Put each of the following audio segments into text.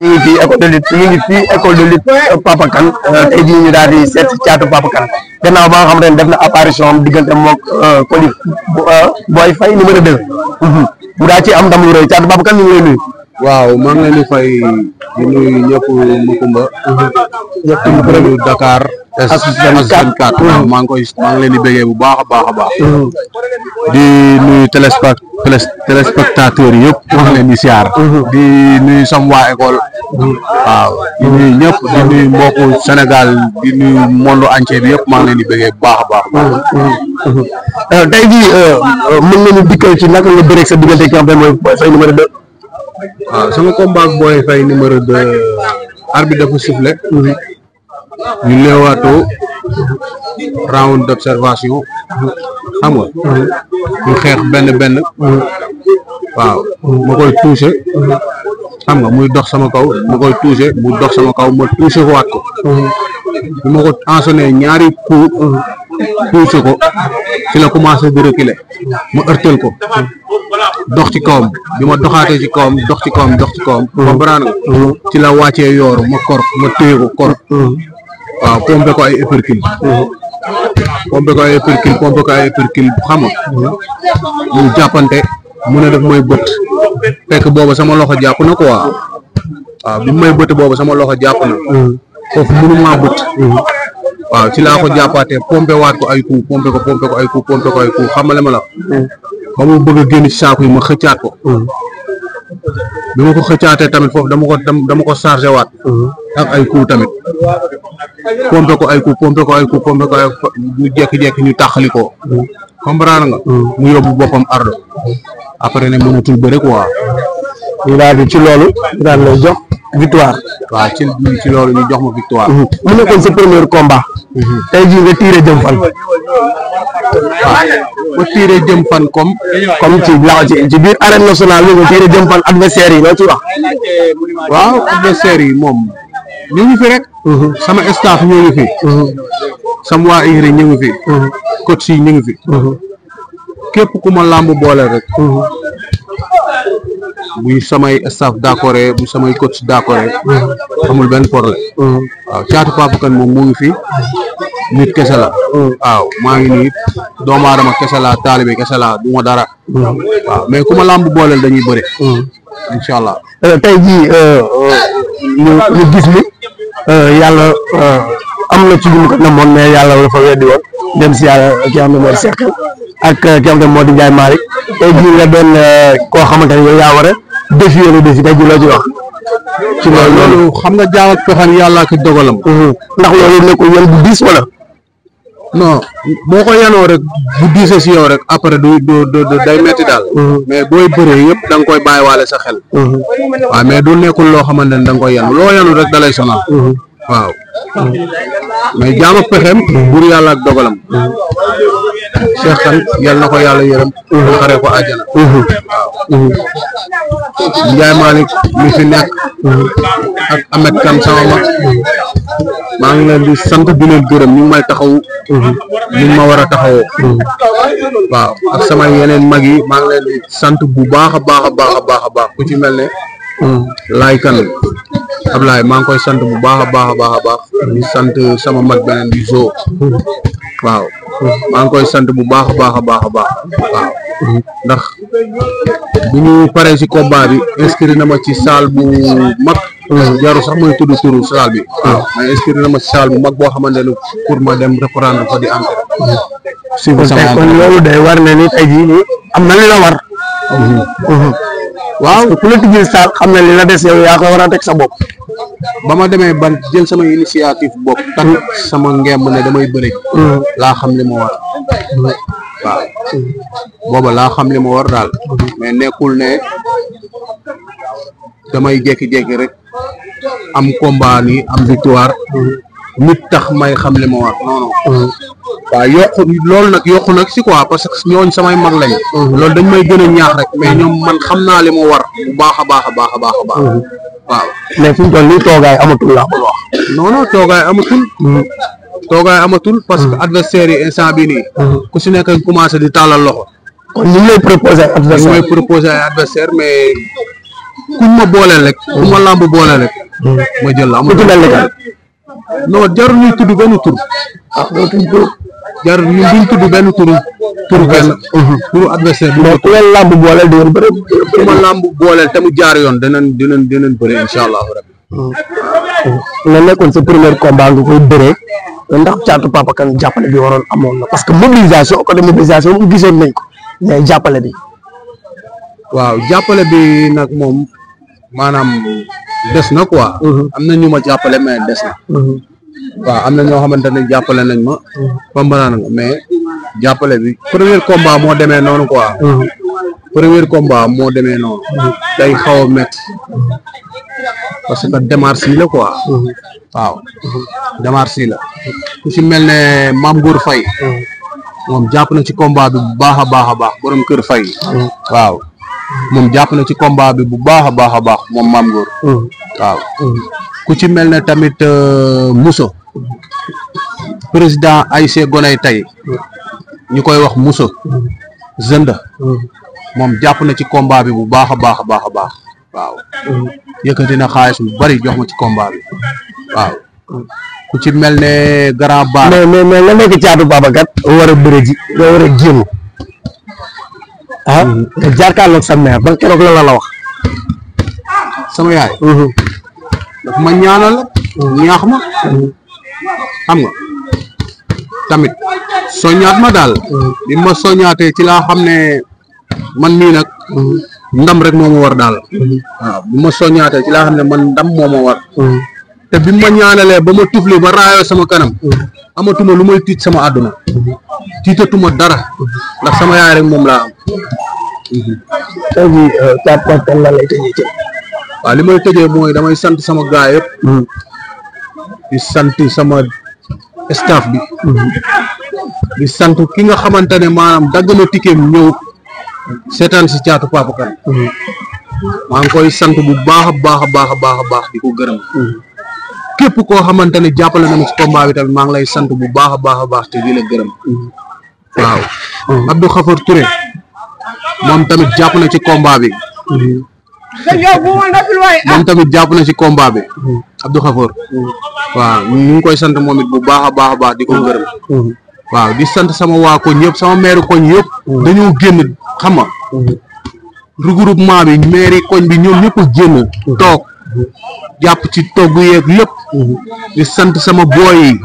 ñu ngi fii école de lutte ñu ngi fii école de lutte Papa Kane tey jii ñu daal di seet caatu Papa Kane gannaaw ba nga xam ne def na apparition am diggante mook Coly Boy Faye numéro 2 mu daa ci am ndam lu rëy caatu Papa Kane ñu ngi lay nuyu. waaw maa ngi leen di fay di nuyu ñëpp Makumba. ñëpp ñu bëri Dakar. S24 waaw maa ngi koy maa ngi leen di bégee bu baax a baax a baax. di nuyu téléspa téléspectateurs yi yëpp. maa ngi leen di siyaar. di nuyu sam waa école. waaw di nuyu ñëpp di nuyu mbokku Sénégal di nuyu monde entier bi yëpp maa ngi leen di bégee bu baax a baax. euh, tey jii euh, euh, mën nañu dikkal ci naka nga bëreeg sa diggante ki nga xam ne mooy Boy Faye numéro 2. waaw ah, sama combat ak Boy Faye numéro 2 arbitre dafa sifflé. Mhm. ñu leewaatoo round d' observation. xam nga. Mhm. ñu xeex benn benn. Mhm. waaw ma koy touché. xam nga muy dox sama kaw ma koy touché mu dox sama kaw ma touché ko waat ko bi ma ko ensonné ñaari coup touché ko ci la commencé di reculer ma ërtal ko dox ci kawam bi ma doxaatee ci kawam dox ci kawam dox ci kawam comprendre nga ci la wàccee yooru ma kor ma téye ko kor waaw pompé ko ay épercule pompé ko ay épercule pompé ko ay épercule xam nga ñu jàppante mu ne daf may bët fekk booba sama loxo jàpp na quoi waaw bi mu may bët booba sama loxo jàpp na foofu mënu maa bët waaw ci laa ko jàppaatee pompé waat ko ay coup pompé ko pompé ko ay coup pompé ko ay coup xam nga li ma la wax ba mu bëgg a génn ci saako yi ma xëccaat ko bi ma ko xëccaatee tamit foofu dama ko dam- dama ko chargé waat ak ay coup tamit pompé ko ay coup pompé ko ay coup pompé ko ay coup ñu jékki-jékki ñu tàqali ko comprendre nga. Hmm. mu yóbbu boppam ardo après ne mënatul bëre quoi. ñu daal di ci loolu ñu daal lay jox victoire. waaw ci ci loolu ñu jox ma victoire. Hmm. mu nekkoon sa premier combat. Hmm. tey jii nga tiire jëm fan. ba tiire jëm fan comme. comme ci la ci ci biir arène nationale bi nga tiire jëm fan adversaire yi loo ci wax. waaw adversaire yi moom ñu ngi fi rek. mhm. sama staff ñu ngi fi mhm. sama waa igri ñu ngi fi mhm. coach yi ñu ngi fi képp ku ma làmb boole rek buy samay staff d'accord bu samay coach d'accord amul benn problème waaw caatu Papa Kane moom mu ngi fi nit kese la mm. waaw maa ngi nii doomu aadama kese la taalibe kese la du ma dara mm. waaw mais ku ma làmb booleel dañuy bëri mm. incha allah euh, tey jii euh, ñu gis ni yàlla am na ci lu mu ko namoon mais yàlla dafa weddi woon dem si yàlla ki am na moo seq ak ki am na moo di Ndiaye Malick tey jii nga doon koo xamante ne yow yaa war a défier le défi tey jii loo ci wax. ci loolu xam nga jaawat pexam yàlla ak dogalam. Mhm. ndax loolu nekkul yoon bu diis wala. non boo ko yanoo rek bu diisee si yow rek après du du du du- day metti daal. mais booy bëree yëpp da nga koy bàyyiwaale sa xel. waaw mais du nekkul loo xamante ne da nga koy yanu loo yanu rek da lay sonal. waaw. mais jaam ak pexeem. buur yàlla ak dogalam. Cheikh Kane yal na ko yàlla yërëm. ñu xare ko àjjana waaw Njaay Malick mi fi nekk ak Ahmed Kan sama mag maa ngi leen di sant di leen gërëm ñu ngi may taxaw ñu ma war a taxawoo waaw ak sama yeneen mag yi maa ngi leen di sant bu baax a baax a baax a baax a baax ku ci mel ne laay kan Ablaye maa ngi koy sant bu baax a baax a baax a baax di sant sama mag beneen bi zoo waaw maa ngi koy sant bu baax a baax a baax a baax waaw ndax bu ñu paree si combat bi inscrit na ma ci salle bu mag jaru sax mooy tudd turu salle bi waaw mais inscrit na ma ci salle bu mag boo xamante ne pour ma dem reprendre ko di entraîner si kon tey kon loolu day war na ni tey jii nii am na li la war waaw ku la tijjil saal xam ne li la des yow yaa ko war a teg sa bopp ba ma demee ban jël sama initiative bopp takk sama ngemb ne damay bëri laa xam li ma war waaw booba laa xam li ma war daal mais nekkul ne damay jékki-jékki rek am combat ni am victoire nit tax may xam li ma war non non waaw yokku loolu nag yokku nag si quoi parce que ñooñ samay mag lañ loolu dañ may gën a ñaax rek mais ñoom man xam naa li ma war bu baax a baax a baax a baax a baax waaw mais fi mu toll nii toogaay amatul laa bëgg a wax. non non toogaay amatul. Hmm. toogaay amatul parce que hmm. adversaire yi instant bii nii. Hmm. ku si nekk commencé di tàllal loxo. kon ñu ngi lay proposé ay adversaire ñu ngi lay proposé ay adversaire mais kuñ ma booleel rek. ku ma làmb booleel rek. ma jël la amul ku ci mel ni kan. non jarul ñuy tudd benn tur ah loolu tamit boobu jarul ñu duñ tudd benn tur tur benn tur adversaire bi mais ku leen làmb boole di ngeen bëri su ma làmb booleel te mu jaar yoon dinañ dinañ dinañ bëri incha allahu rabbi nga nekkoon sa premier combat nga koy bëree ndax caatu papa kan jàppale bi waroon amoon na parce que mobilisation côté mobilisation moom gisoon nañ ko mais jàppale bi waaw jàppale bi nag moom maanaam des na quoi. Mhm. am na ñu ma jàppale mais des na. Mhm. waaw am na ñoo xamante ne jàppale nañ ma. Mhm. comprendre nga mais jàppale bi premier combat moo demee noonu quoi. premier combat moo demee noonu. day xaw a métti parce que démarche yi la quoi. waaw Demar Sy la ku si mel ne Mame Gour Faye moom jàpp na ci combat bi bu baax a baax a baax borom kër fay waaw moom jàpp na ci combat bi bu baax a baax a baax moom maam góor waaw ku ci mel ne tamit euh, Mousso président AIC Gonay tey ñu koy wax Mousso Zënda moom jàpp na ci combat bi bu baax a baax a baax a baax waaw yëkkati na xaalis bu bari jox ma ci combat bi waaw ku ci mel ne grand bar mais mais mais nga nekk caatu babakat war a bëre ji nga war a génn ah nga jàkkaarloog sa mère ba keroog la la la wax sama yaay daf ma ñaanal la ñaax ma xam nga tamit soññaat ma daal bi ma soññaatee ci laa xam ne man mii nag ndam rek moo ma war daal waaw bu ma soññaatee ci laa xam ne man ndam moo ma war te bi ma ñaanalee ba ma tufli ba raayoo sama kanam amatuma lu may tiit sama àdduna tiitatuma dara ndax sama yaay rek moom laa am tey jii Thiat Pape kan la lay tëjee ci waaw li may tëjee mooy damay sant sama gaay yëpp di sant sama staff bi di sant ki nga xamante ne maanaam dagg na tikkeem ñëw seetaan si caatu Papa Kane maa ngi koy sant bu baax a baax a baax a baax a baax di ko gërëm képp koo xamante ne jàppale na ma ci combat bi tamit maa ngi lay sant bu baax a baax a baax te di la gërëm waaw Abdou Khafor Touré moom tamit jàpp na ci combat bi moom tamit jàpp na ci combat bi. Abdou Khafour. waaw ñu ngi koy sant moom it bu baax a baax a baax di ko gërëm. waaw di sant sama waa koñ yëpp sama maire koñ yëpp. dañoo génn xam nga. regroupement bi maire koñ bi ñoom ñëpp a génn. toog jàpp ci togg yeeg lépp. di sant sama booy yi.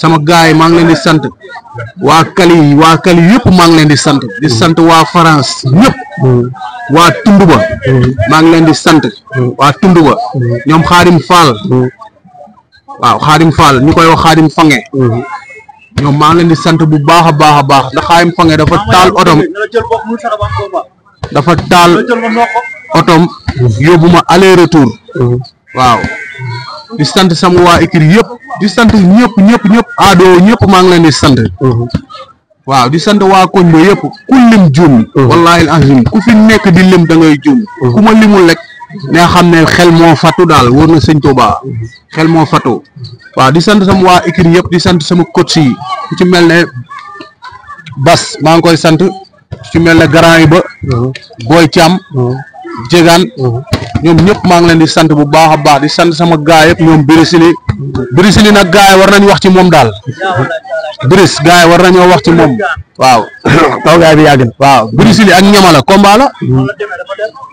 sama gaay yi maa ngi leen di sant. waa kali yi waa kali yëpp maa ngi leen di sant di sant waa France ñëpp waa tund ba maa ngi leen di sant waa tund ba ñoom xaarim Fall waaw xaarim Fall ñu koy wax xaarim Fange ñoom maa ngi leen di sant bu baax a baax a baax ndax xaarim Fange dafa taal otom dafa taal otom yóbbu ma aller retour waaw di sant sama waa écurie yëpp di sant ñëpp ñëpp ñëpp aado ñëpp maa ngi leen di sant waaw di sant waa koñ ba yëpp ku lim juum wallahi alazim ku fi nekk di lim da ngay juum ku ma limul rek ne xam ne xel moo fatu daal wóor na sëñ Tuubaa xel moo fatu waaw di sant sama waa écurie yëpp di sant sama coach yi ku ci mel ne Bas maa ngi koy sant ci mel ne grand yi ba booy càmm jegaan ñoom ñëpp maa ngi leen di sant bu baax a baax di sant sama gaay yëpp ñoom birisili birisili nag gaay war nañ wax ci moom daal biris gaay war nañoo wax ci moom waaw taw gaay bi yàgg na waaw birisili ak ñamala combat la